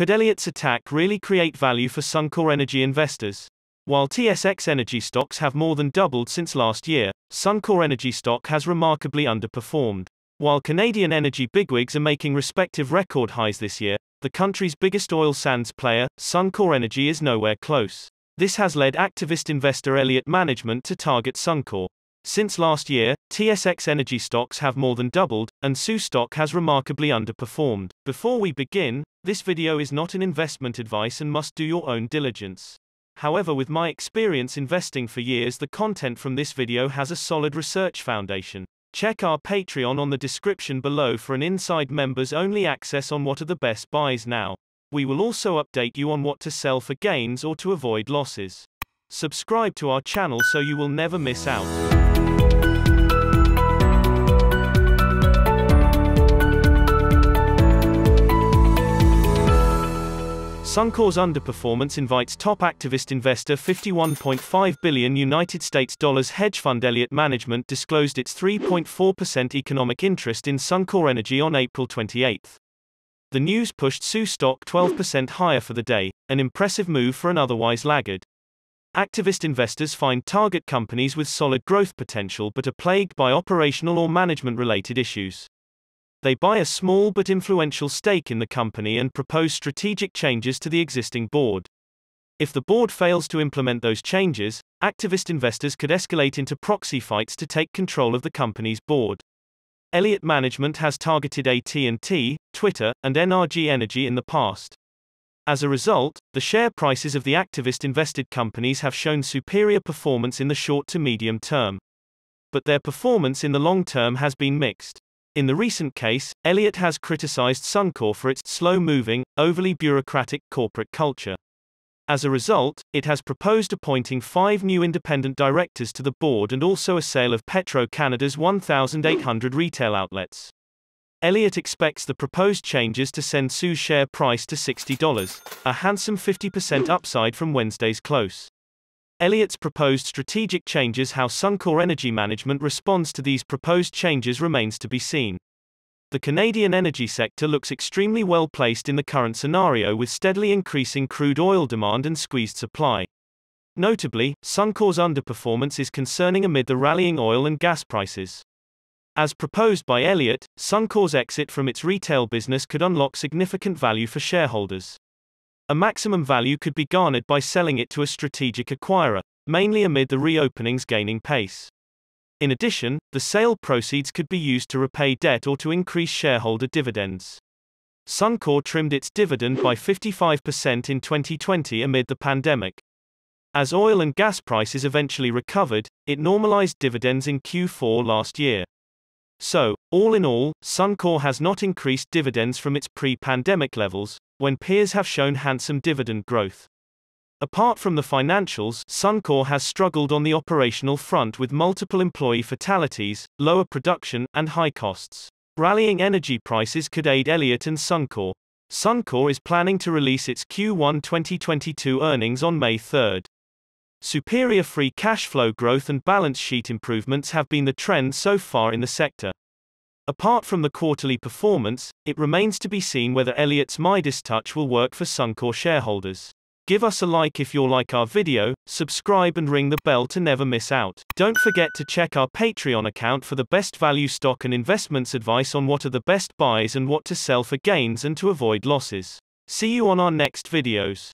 Could Elliott's attack really create value for Suncor Energy investors? While TSX Energy stocks have more than doubled since last year, Suncor Energy stock has remarkably underperformed. While Canadian energy bigwigs are making respective record highs this year, the country's biggest oil sands player, Suncor Energy, is nowhere close. This has led activist investor Elliott Management to target Suncor. Since last year, TSX Energy stocks have more than doubled, and SU stock has remarkably underperformed. Before we begin, this video is not an investment advice and must do your own diligence. However with my experience investing for years the content from this video has a solid research foundation. Check our Patreon on the description below for an inside members only access on what are the best buys now. We will also update you on what to sell for gains or to avoid losses. Subscribe to our channel so you will never miss out. Suncor's underperformance invites top activist investor 51.5 billion United States dollars hedge fund Elliott Management disclosed its 3.4% economic interest in Suncor Energy on April 28. The news pushed SU stock 12% higher for the day, an impressive move for an otherwise laggard. Activist investors find target companies with solid growth potential but are plagued by operational or management related issues. They buy a small but influential stake in the company and propose strategic changes to the existing board. If the board fails to implement those changes, activist investors could escalate into proxy fights to take control of the company's board. Elliott Management has targeted AT&T, Twitter, and NRG Energy in the past. As a result, the share prices of the activist invested companies have shown superior performance in the short to medium term. But their performance in the long term has been mixed. In the recent case, Elliott has criticized Suncor for its slow-moving, overly bureaucratic corporate culture. As a result, it has proposed appointing five new independent directors to the board and also a sale of Petro Canada's 1,800 retail outlets. Elliott expects the proposed changes to send SU's share price to $60, a handsome 50% upside from Wednesday's close. Elliott's proposed strategic changes How Suncor Energy Management responds to these proposed changes remains to be seen. The Canadian energy sector looks extremely well placed in the current scenario with steadily increasing crude oil demand and squeezed supply. Notably, Suncor's underperformance is concerning amid the rallying oil and gas prices. As proposed by Elliott, Suncor's exit from its retail business could unlock significant value for shareholders. A maximum value could be garnered by selling it to a strategic acquirer, mainly amid the reopenings gaining pace. In addition, the sale proceeds could be used to repay debt or to increase shareholder dividends. Suncor trimmed its dividend by 55% in 2020 amid the pandemic. As oil and gas prices eventually recovered, it normalized dividends in Q4 last year. So, all in all, Suncor has not increased dividends from its pre-pandemic levels, when peers have shown handsome dividend growth. Apart from the financials, Suncor has struggled on the operational front with multiple employee fatalities, lower production, and high costs. Rallying energy prices could aid Elliott and Suncor. Suncor is planning to release its Q1 2022 earnings on May 3. Superior free cash flow growth and balance sheet improvements have been the trend so far in the sector. Apart from the quarterly performance, it remains to be seen whether Elliott's Midas touch will work for Suncor shareholders. Give us a like if you like our video, subscribe and ring the bell to never miss out. Don't forget to check our Patreon account for the best value stock and investments advice on what are the best buys and what to sell for gains and to avoid losses. See you on our next videos.